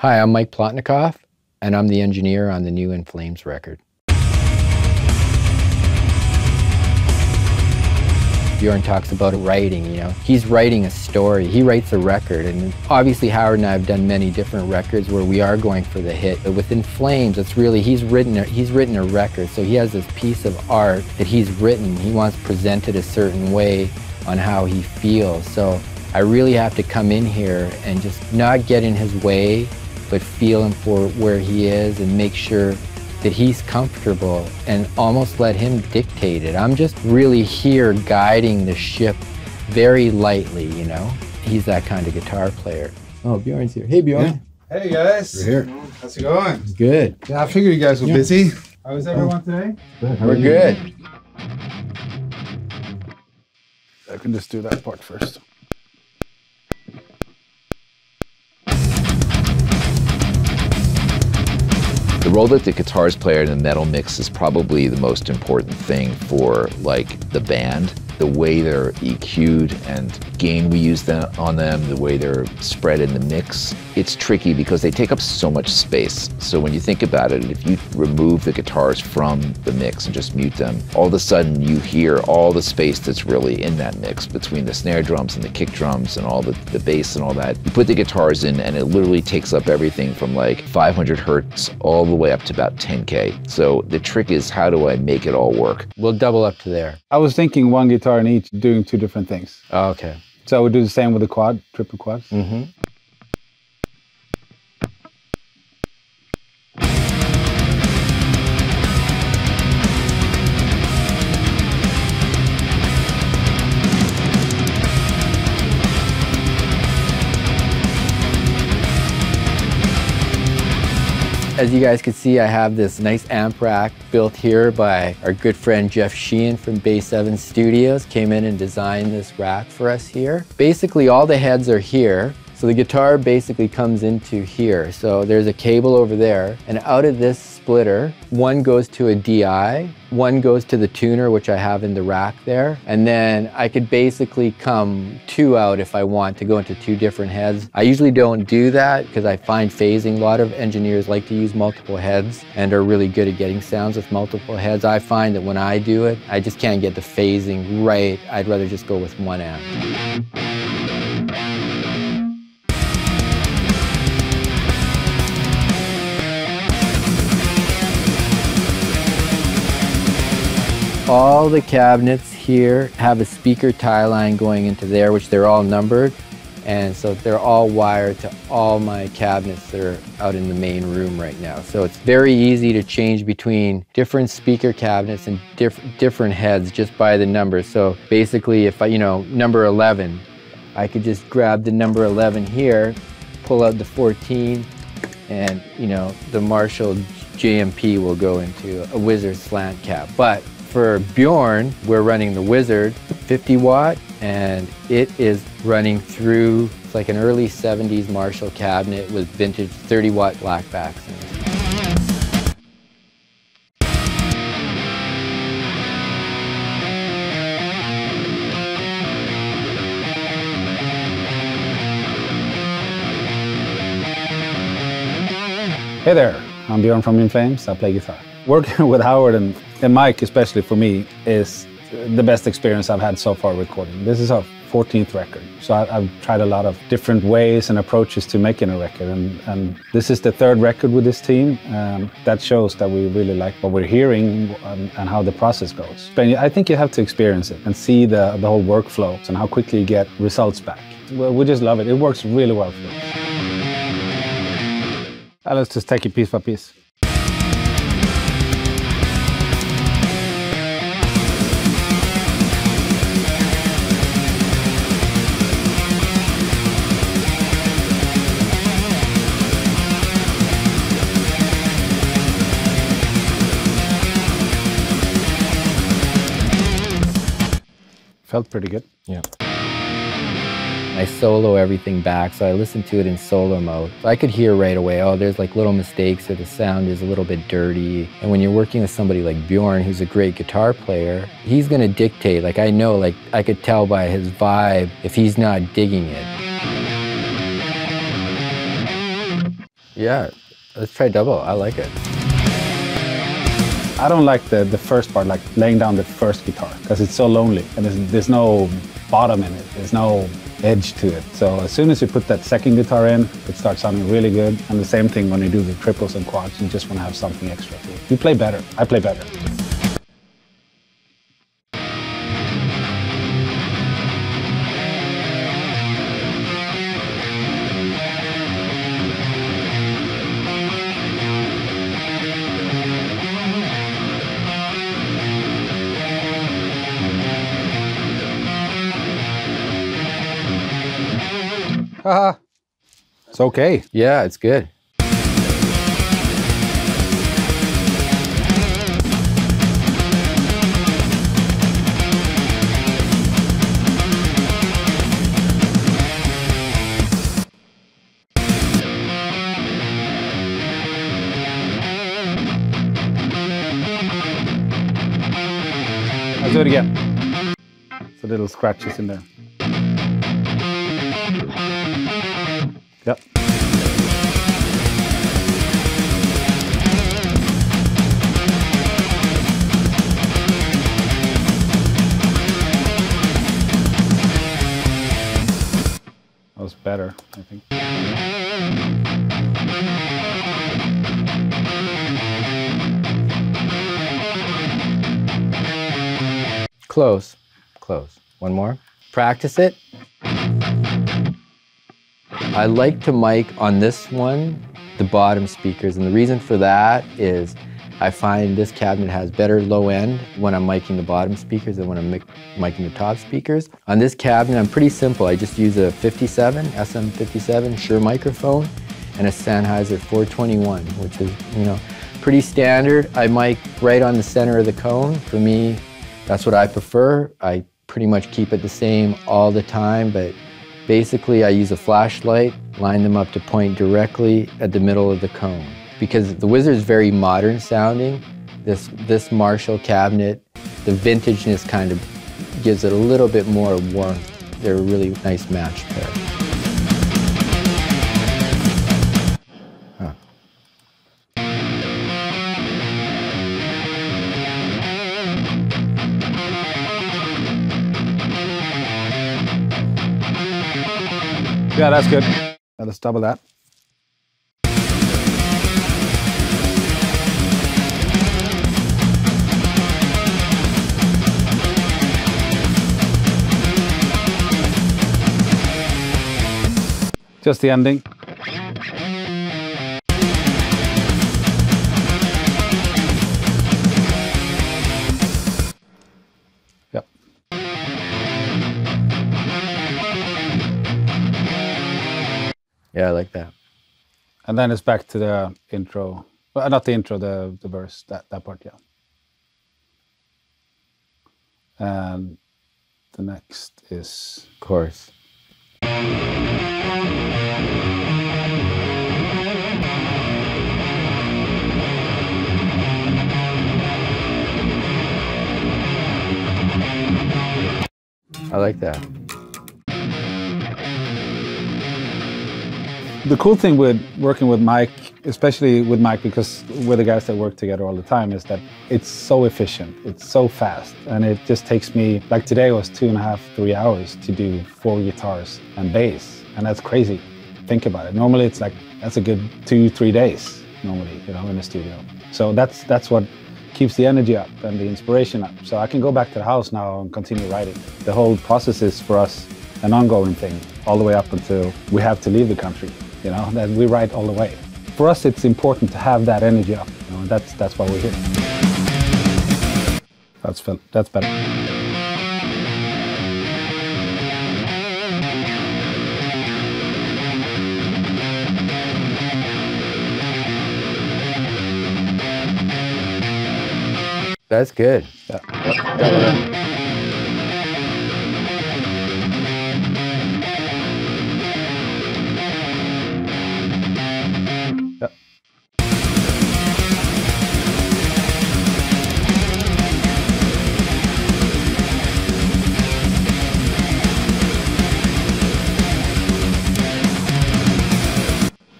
Hi, I'm Mike Plotnikoff, and I'm the engineer on the new In Flames record. Bjorn talks about writing, you know. He's writing a story. He writes a record. And obviously Howard and I have done many different records where we are going for the hit. But with In Flames, it's really, he's written, a, he's written a record. So he has this piece of art that he's written. He wants presented a certain way on how he feels. So I really have to come in here and just not get in his way, but feel him for where he is and make sure that he's comfortable and almost let him dictate it. I'm just really here guiding the ship very lightly, you know? He's that kind of guitar player. Oh, Bjorn's here. Hey, Bjorn. Yeah. Hey, guys. We're here. How's it going? Good. Yeah, I figured you guys were yeah. busy. How is everyone today? Good. We're good. I can just do that part first. The role that the guitars player in the metal mix is probably the most important thing for like the band the way they're EQ'd and gain we use them on them, the way they're spread in the mix, it's tricky because they take up so much space. So when you think about it, if you remove the guitars from the mix and just mute them, all of a sudden you hear all the space that's really in that mix between the snare drums and the kick drums and all the, the bass and all that. You put the guitars in and it literally takes up everything from like 500 hertz all the way up to about 10K. So the trick is how do I make it all work? We'll double up to there. I was thinking one guitar guitar in each doing two different things. Oh, okay. So I would do the same with the quad, triple quads. Mm-hmm. As you guys can see, I have this nice amp rack built here by our good friend Jeff Sheehan from Bay 7 Studios. Came in and designed this rack for us here. Basically, all the heads are here. So the guitar basically comes into here. So there's a cable over there, and out of this splitter, one goes to a DI, one goes to the tuner, which I have in the rack there, and then I could basically come two out if I want to go into two different heads. I usually don't do that because I find phasing, a lot of engineers like to use multiple heads and are really good at getting sounds with multiple heads. I find that when I do it, I just can't get the phasing right. I'd rather just go with one amp. All the cabinets here have a speaker tie line going into there, which they're all numbered. And so they're all wired to all my cabinets that are out in the main room right now. So it's very easy to change between different speaker cabinets and diff different heads just by the numbers. So basically if I, you know, number 11, I could just grab the number 11 here, pull out the 14, and you know, the Marshall JMP will go into a Wizard slant cab. But for Bjorn, we're running the Wizard 50 watt and it is running through it's like an early 70s Marshall cabinet with vintage 30 watt blackbacks. Hey there, I'm Bjorn from In Flames. I play guitar. Working with Howard and, and Mike, especially for me, is the best experience I've had so far recording. This is our 14th record, so I, have tried a lot of different ways and approaches to making a record, and, and this is the third record with this team. Um, that shows that we really like what we're hearing and, and, how the process goes. But I think you have to experience it and see the, the whole workflow and how quickly you get results back. Well, we just love it. It works really well for us. Let's just take it piece by piece. Felt pretty good. Yeah. I solo everything back, so I listened to it in solo mode. So I could hear right away, oh, there's like little mistakes or the sound is a little bit dirty. And when you're working with somebody like Bjorn, who's a great guitar player, he's gonna dictate. Like I know, like I could tell by his vibe if he's not digging it. Yeah, let's try double. I like it. I don't like the, the first part, like laying down the first guitar, because it's so lonely and there's, there's no bottom in it. There's no edge to it. So as soon as you put that second guitar in, it starts sounding really good. And the same thing when you do the triples and quads, you just want to have something extra. You play better. I play better. Haha. It's okay. Yeah, it's good. Do it again. So little scratches in there. Better, I think. Close, close. One more. Practice it. I like to mic on this one the bottom speakers, and the reason for that is I find this cabinet has better low end when I'm miking the bottom speakers than when I'm miking the top speakers. On this cabinet, I'm pretty simple. I just use a 57, SM57 Shure microphone and a Sennheiser 421, which is, you know, pretty standard. I mic right on the center of the cone. For me, that's what I prefer. I pretty much keep it the same all the time, but basically I use a flashlight, line them up to point directly at the middle of the cone. Because the Wizard is very modern sounding, this, this Marshall cabinet, the vintageness kind of gives it a little bit more warmth. They're a really nice match pair. Yeah, that's good. Now let's double that. Just the ending. Yep. Yeah, I like that. And then it's back to the intro. Well, not the intro, the, the verse, that, that part, yeah. And the next is Of course. I like that. the cool thing with working with Mike, especially with Mike, because we're the guys that work together all the time, is that it's so efficient, it's so fast, and it just takes me like today was two and a half, three hours to do four guitars and bass, and that's crazy. Think about it. Normally, it's like that's a good two, three days normally, you know, in the studio. So that's that's what keeps the energy up and the inspiration up. So I can go back to the house now and continue writing. The whole process is for us an ongoing thing all the way up until we have to leave the country. You know, that we write all the way. For us, it's important to have that energy up. You know, that's that's why we're here. That's that's better. That's good. Yeah.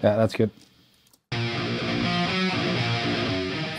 Yeah. That's good.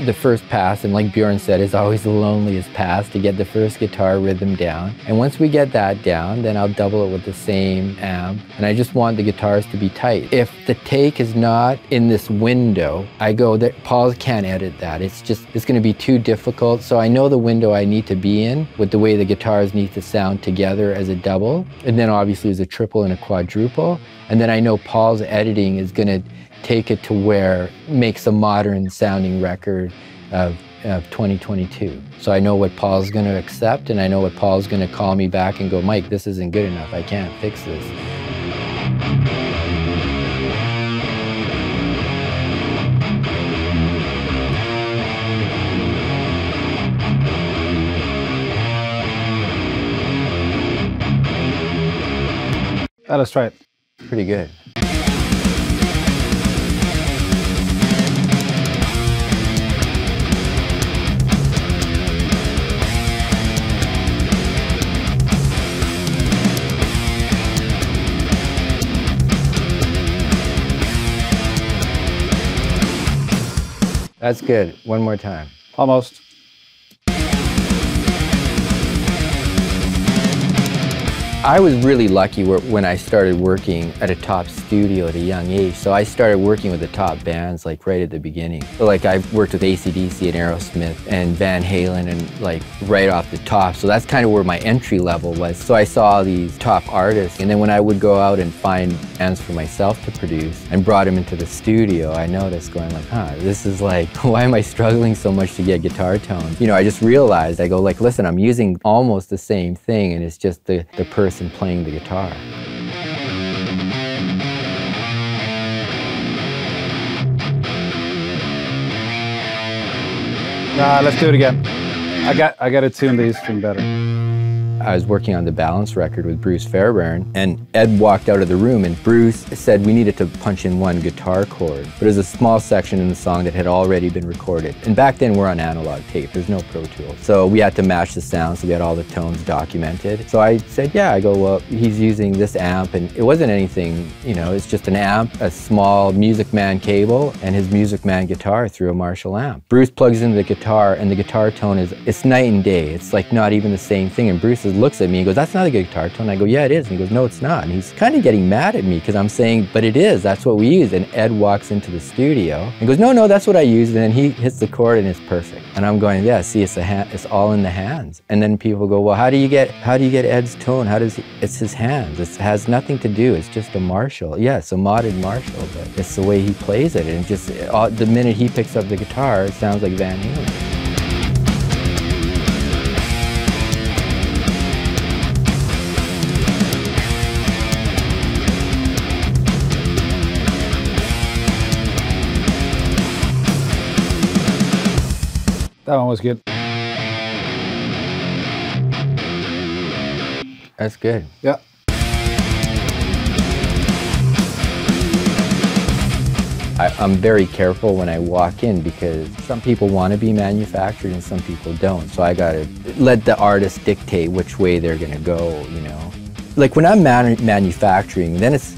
The first pass, and like Bjorn said, is always the loneliest pass to get the first guitar rhythm down. And once we get that down, then I'll double it with the same amp. And I just want the guitars to be tight. If the take is not in this window, I go that Paul can't edit that. It's just, it's gonna be too difficult. So I know the window I need to be in with the way the guitars need to sound together as a double. And then obviously as a triple and a quadruple. And then I know Paul's editing is gonna take it to where makes a modern sounding record of, of 2022. So I know what Paul's going to accept and I know what Paul's going to call me back and go, Mike, this isn't good enough. I can't fix this. Let's try it. Pretty good. That's good. One more time. Almost. I was really lucky when I started working at a top studio at a young age. So I started working with the top bands like right at the beginning. So like I worked with ACDC and Aerosmith and Van Halen and like right off the top. So that's kind of where my entry level was. So I saw these top artists and then when I would go out and find bands for myself to produce and brought them into the studio, I noticed going like, huh, this is like, why am I struggling so much to get guitar tones? You know, I just realized, I go like, listen, I'm using almost the same thing and it's just the, the person person playing the guitar. Nah, let's do it again. I got I got to tune these thing better. I was working on the balance record with Bruce Fairbairn, and Ed walked out of the room, and Bruce said we needed to punch in one guitar chord. But it was a small section in the song that had already been recorded. And back then, we're on analog tape. There's no Pro Tools. So we had to match the sounds so we had all the tones documented. So I said, yeah, I go, well, he's using this amp, and it wasn't anything, you know, it's just an amp, a small Music Man cable, and his Music Man guitar through a Marshall amp. Bruce plugs into the guitar, and the guitar tone is, it's night and day. It's like not even the same thing. And Bruce is looks at me and goes, that's not a good guitar tone. I go, yeah, it is. And he goes, no, it's not. And he's kind of getting mad at me because I'm saying, but it is. That's what we use. And Ed walks into the studio and goes, no, no, that's what I use. And then he hits the chord and it's perfect. And I'm going, yeah, see, it's a it's all in the hands. And then people go, well, how do you get, how do you get Ed's tone? How does he, it's his hands. It has nothing to do. It's just a Marshall. Yeah, it's a modded Marshall, but it's the way he plays it. And just all, the minute he picks up the guitar, it sounds like Van Halen. That one was good. That's good. Yeah. I, am very careful when I walk in because some people want to be manufactured and some people don't. So I got to let the artist dictate which way they're going to go, you know. Like when I'm man manufacturing, then it's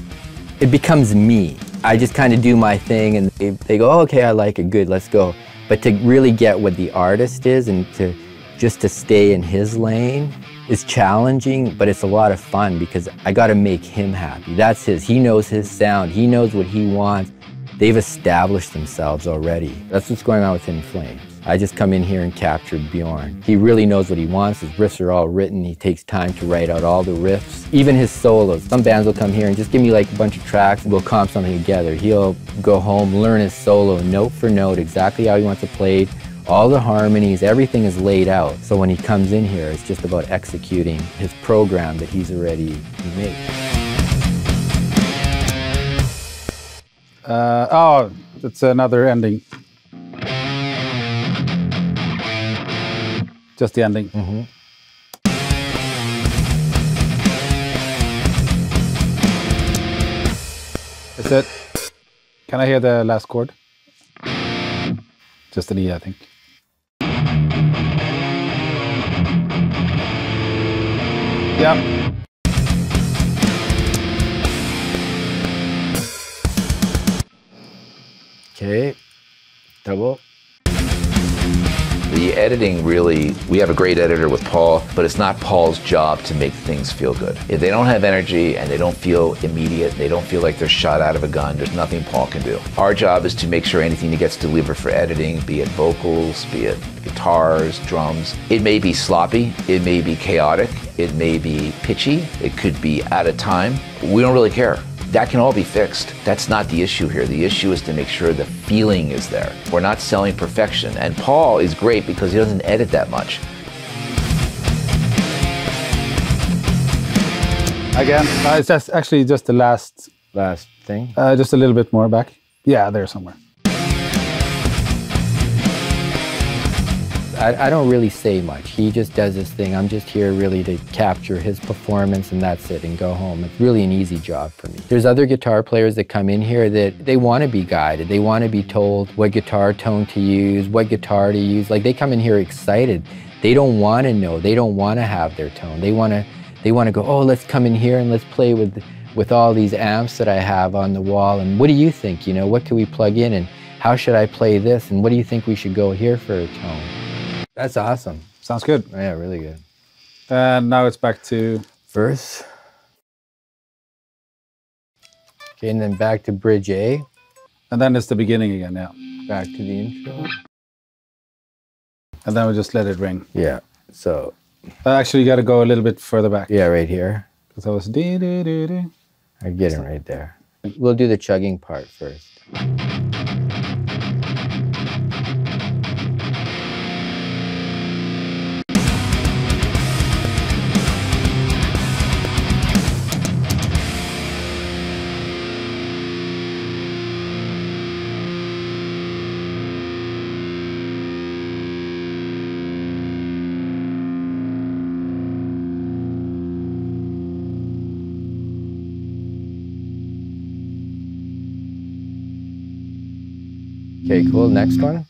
it becomes me. I just kind of do my thing and they, they go, oh, okay, I like it, good, let's go. But to really get what the artist is and to just to stay in his lane is challenging, but it's a lot of fun because I got to make him happy. That's his. He knows his sound. He knows what he wants. They've established themselves already. That's what's going on with In Flames. I just come in here and capture Bjorn. He really knows what he wants. His riffs are all written. He takes time to write out all the riffs, even his solos. Some bands will come here and just give me like a bunch of tracks we'll comp something together. He'll go home, learn his solo note for note, exactly how he wants it played, all the harmonies, everything is laid out. So when he comes in here, it's just about executing his program that he's already made. Uh, oh, it's another ending. Just the ending. Mm -hmm. Is it? Can I hear the last chord? Just an E, I think. Yeah. Okay. Double. The editing really, we have a great editor with Paul, but it's not Paul's job to make things feel good. If they don't have energy and they don't feel immediate, they don't feel like they're shot out of a gun, there's nothing Paul can do. Our job is to make sure anything that gets delivered for editing, be it vocals, be it guitars, drums, it may be sloppy, it may be chaotic, it may be pitchy, it could be out of time. We don't really care. That can all be fixed. That's not the issue here. The issue is to make sure the feeling is there. We're not selling perfection. And Paul is great because he doesn't edit that much. Again, uh, it's just actually just the last, Last thing. uh, just a little bit more back. Yeah, there somewhere. I, I don't really say much. He just does his thing. I'm just here really to capture his performance and that's it and go home. It's really an easy job for me. There's other guitar players that come in here that they want to be guided. They want to be told what guitar tone to use, what guitar to use. Like they come in here excited. They don't want to know. They don't want to have their tone. They want to they want to go, "Oh, let's come in here and let's play with with all these amps that I have on the wall and what do you think? You know, what can we plug in and how should I play this and what do you think we should go here for a tone?" That's awesome. Sounds good. Yeah, really good. And now it's back to Verse. Okay, and then back to bridge A, and then it's the beginning again. Yeah, back to the intro. and then we just let it ring. Yeah. So, Uh, actually, you got to go a little bit further back. yeah, right here. because that was dee dee dee dee. I get it right there. We'll do the chugging part first. Okay, cool. Next one.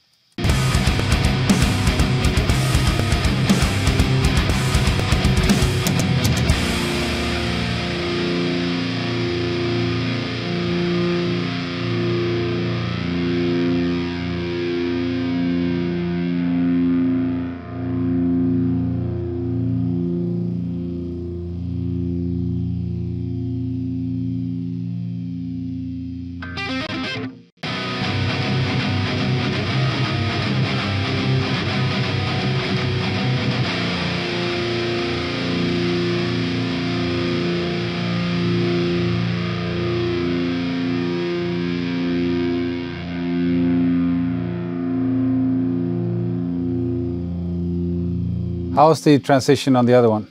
How's the transition on the other one?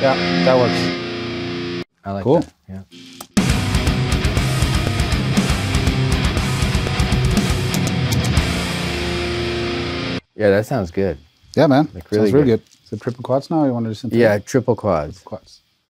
Yeah, that works. I like Cool. that. Yeah. Yeah, that sounds good. Yeah, man. Like, really Sounds really good. good. Is it triple quads now? You want to listen to Yeah, triple quads. quads?